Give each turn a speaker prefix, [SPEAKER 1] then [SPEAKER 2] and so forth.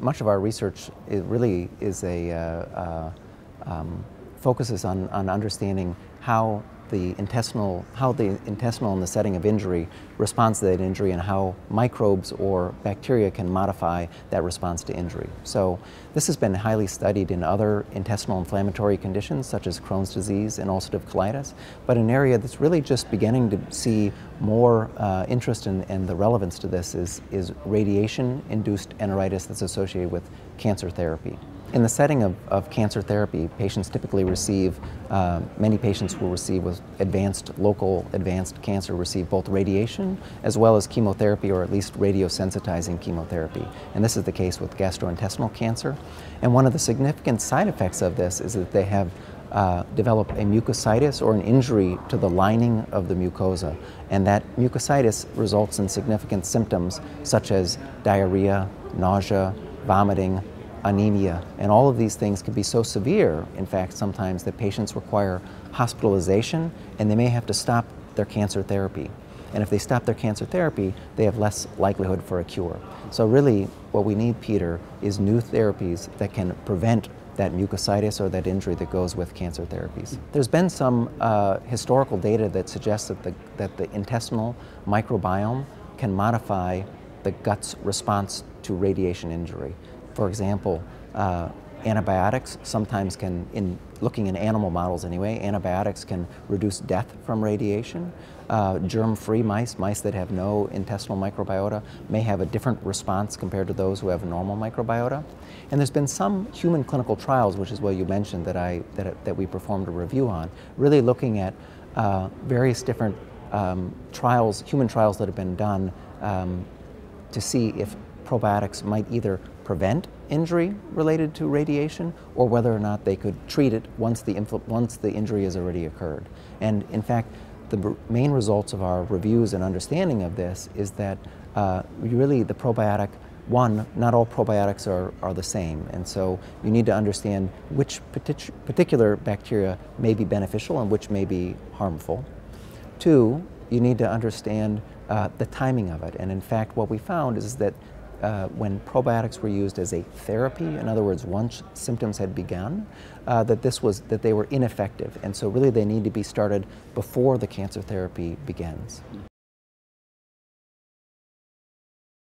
[SPEAKER 1] much of our research really is a uh, uh, um, focuses on, on understanding how the intestinal, how the intestinal in the setting of injury responds to that injury and how microbes or bacteria can modify that response to injury. So this has been highly studied in other intestinal inflammatory conditions such as Crohn's disease and ulcerative colitis, but an area that's really just beginning to see more uh, interest in, and the relevance to this is, is radiation-induced enteritis that's associated with cancer therapy. In the setting of, of cancer therapy, patients typically receive, uh, many patients will receive with advanced, local advanced cancer receive both radiation as well as chemotherapy or at least radiosensitizing chemotherapy. And this is the case with gastrointestinal cancer. And one of the significant side effects of this is that they have uh, a mucositis or an injury to the lining of the mucosa. And that mucositis results in significant symptoms such as diarrhea, nausea, vomiting, anemia, and all of these things can be so severe, in fact, sometimes that patients require hospitalization and they may have to stop their cancer therapy. And if they stop their cancer therapy, they have less likelihood for a cure. So really, what we need, Peter, is new therapies that can prevent that mucositis or that injury that goes with cancer therapies. There's been some uh, historical data that suggests that the, that the intestinal microbiome can modify the gut's response to radiation injury. For example, uh, antibiotics sometimes can, in looking in animal models anyway, antibiotics can reduce death from radiation. Uh, germ-free mice, mice that have no intestinal microbiota, may have a different response compared to those who have normal microbiota. And there's been some human clinical trials, which is what you mentioned that, I, that, that we performed a review on, really looking at uh, various different um, trials, human trials that have been done um, to see if probiotics might either prevent injury related to radiation or whether or not they could treat it once the, once the injury has already occurred. And in fact, the main results of our reviews and understanding of this is that uh, really the probiotic, one, not all probiotics are, are the same. And so you need to understand which particular bacteria may be beneficial and which may be harmful. Two, you need to understand uh, the timing of it. And in fact, what we found is that uh, when probiotics were used as a therapy, in other words, once symptoms had begun, uh, that this was that they were ineffective, and so really they need to be started before the cancer therapy begins.